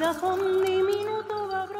corazón diminuto va brotando.